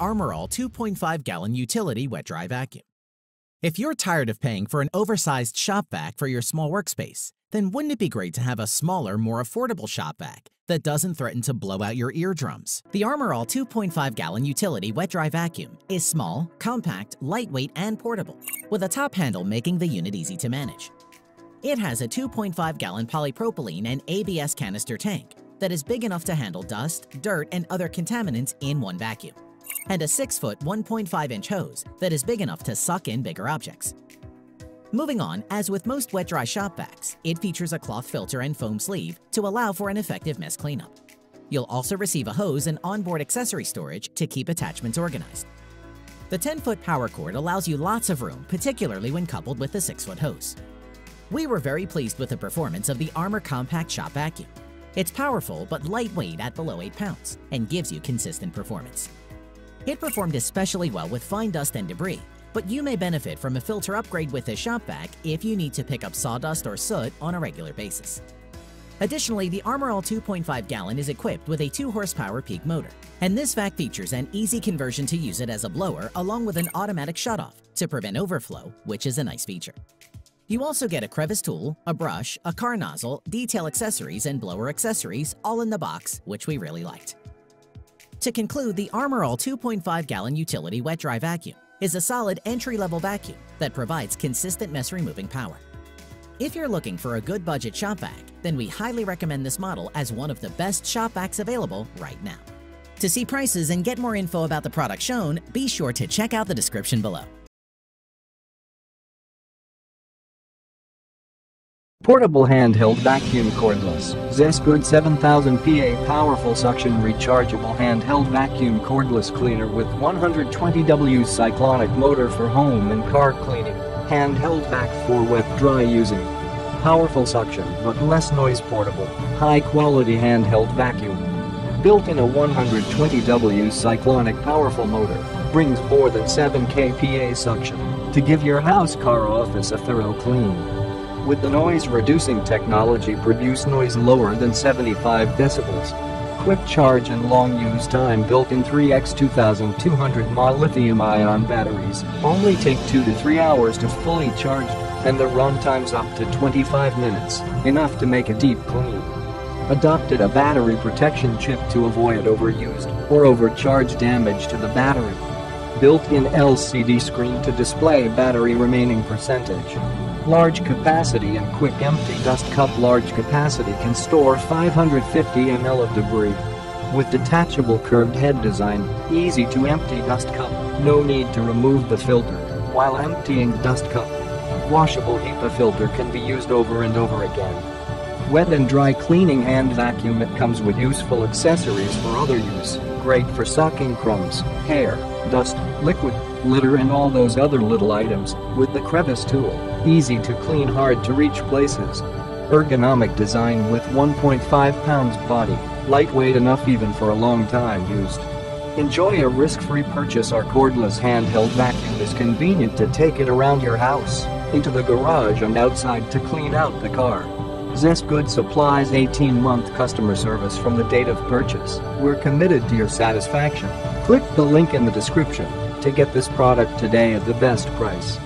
Armor All 2.5 gallon utility wet dry vacuum. If you're tired of paying for an oversized shop vac for your small workspace, then wouldn't it be great to have a smaller, more affordable shop vac that doesn't threaten to blow out your eardrums? The Armor All 2.5 gallon utility wet dry vacuum is small, compact, lightweight, and portable, with a top handle making the unit easy to manage. It has a 2.5 gallon polypropylene and ABS canister tank that is big enough to handle dust, dirt, and other contaminants in one vacuum, and a 6 foot 1.5 inch hose that is big enough to suck in bigger objects. Moving on, as with most wet-dry shop vacs, it features a cloth filter and foam sleeve to allow for an effective mess cleanup. You'll also receive a hose and onboard accessory storage to keep attachments organized. The 10-foot power cord allows you lots of room, particularly when coupled with the 6-foot hose. We were very pleased with the performance of the Armor Compact Shop Vacuum. It's powerful but lightweight at below 8 pounds and gives you consistent performance. It performed especially well with fine dust and debris, but you may benefit from a filter upgrade with this shop vac if you need to pick up sawdust or soot on a regular basis. Additionally, the Armor All 2.5 gallon is equipped with a 2 horsepower peak motor, and this vac features an easy conversion to use it as a blower along with an automatic shutoff to prevent overflow, which is a nice feature. You also get a crevice tool, a brush, a car nozzle, detail accessories, and blower accessories all in the box, which we really liked. To conclude, the Armor All 2.5 gallon utility wet dry vacuum is a solid entry-level vacuum that provides consistent mess removing power. If you're looking for a good budget shop vac, then we highly recommend this model as one of the best shop vacs available right now. To see prices and get more info about the product shown, be sure to check out the description below. Portable handheld vacuum cordless. Zesgood 7000 PA powerful suction rechargeable handheld vacuum cordless cleaner with 120W cyclonic motor for home and car cleaning. Handheld back for wet dry using. Powerful suction but less noise portable. High quality handheld vacuum. Built in a 120W cyclonic powerful motor. Brings more than 7 kPa suction to give your house car office a thorough clean with the noise-reducing technology produce noise lower than 75 decibels. Quick charge and long use time built in 3x 2200 mAh lithium-ion batteries only take 2 to 3 hours to fully charge and the run time's up to 25 minutes, enough to make a deep clean. Adopted a battery protection chip to avoid overused or overcharged damage to the battery. Built-in LCD screen to display battery remaining percentage. Large capacity and quick empty dust cup Large capacity can store 550 ml of debris. With detachable curved head design, easy to empty dust cup, no need to remove the filter while emptying dust cup. Washable HEPA filter can be used over and over again. Wet and dry cleaning hand vacuum it comes with useful accessories for other use, great for sucking crumbs, hair, dust, liquid, litter and all those other little items, with the crevice tool. Easy to clean hard to reach places. Ergonomic design with 1.5 pounds body, lightweight enough even for a long time used. Enjoy a risk-free purchase our cordless handheld vacuum is convenient to take it around your house, into the garage and outside to clean out the car. Zesgood supplies 18-month customer service from the date of purchase. We're committed to your satisfaction. Click the link in the description to get this product today at the best price.